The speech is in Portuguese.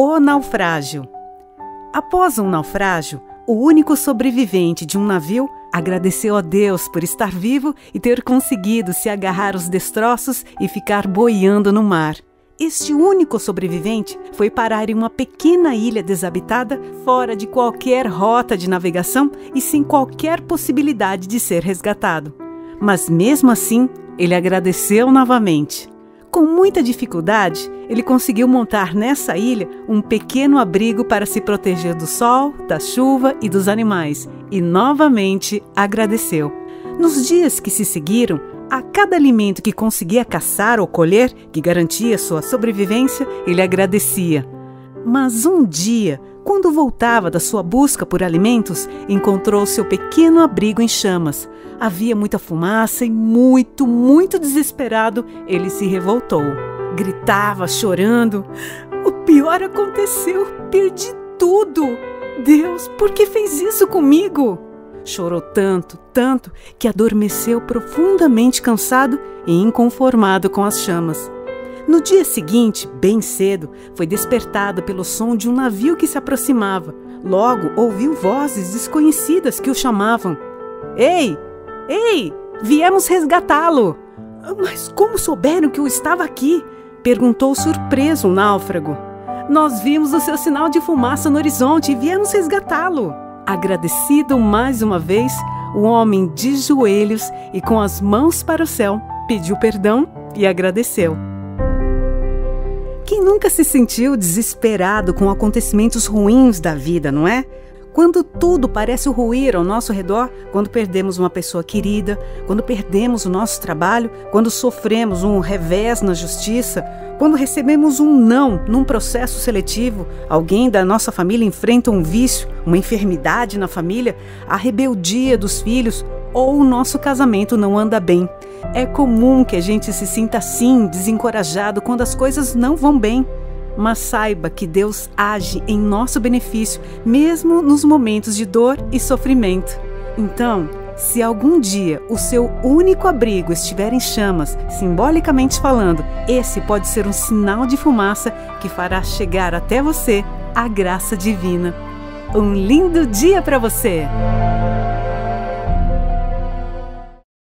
O naufrágio. Após um naufrágio, o único sobrevivente de um navio agradeceu a Deus por estar vivo e ter conseguido se agarrar aos destroços e ficar boiando no mar. Este único sobrevivente foi parar em uma pequena ilha desabitada, fora de qualquer rota de navegação e sem qualquer possibilidade de ser resgatado. Mas mesmo assim, ele agradeceu novamente. Com muita dificuldade, ele conseguiu montar nessa ilha um pequeno abrigo para se proteger do sol, da chuva e dos animais, e novamente agradeceu. Nos dias que se seguiram, a cada alimento que conseguia caçar ou colher, que garantia sua sobrevivência, ele agradecia. Mas um dia, quando voltava da sua busca por alimentos, encontrou seu pequeno abrigo em chamas. Havia muita fumaça e, muito, muito desesperado, ele se revoltou. Gritava, chorando: O pior aconteceu, perdi tudo! Deus, por que fez isso comigo? Chorou tanto, tanto, que adormeceu profundamente cansado e inconformado com as chamas. No dia seguinte, bem cedo, foi despertado pelo som de um navio que se aproximava. Logo ouviu vozes desconhecidas que o chamavam. Ei! Ei! Viemos resgatá-lo! Mas como souberam que eu estava aqui? perguntou surpreso o náufrago. Nós vimos o seu sinal de fumaça no horizonte e viemos resgatá-lo. Agradecido mais uma vez, o homem de joelhos e com as mãos para o céu pediu perdão e agradeceu. Quem nunca se sentiu desesperado com acontecimentos ruins da vida, não é? Quando tudo parece ruir ao nosso redor, quando perdemos uma pessoa querida, quando perdemos o nosso trabalho, quando sofremos um revés na justiça, quando recebemos um não num processo seletivo, alguém da nossa família enfrenta um vício, uma enfermidade na família, a rebeldia dos filhos ou o nosso casamento não anda bem. É comum que a gente se sinta assim, desencorajado, quando as coisas não vão bem mas saiba que Deus age em nosso benefício, mesmo nos momentos de dor e sofrimento. Então, se algum dia o seu único abrigo estiver em chamas, simbolicamente falando, esse pode ser um sinal de fumaça que fará chegar até você a graça divina. Um lindo dia para você!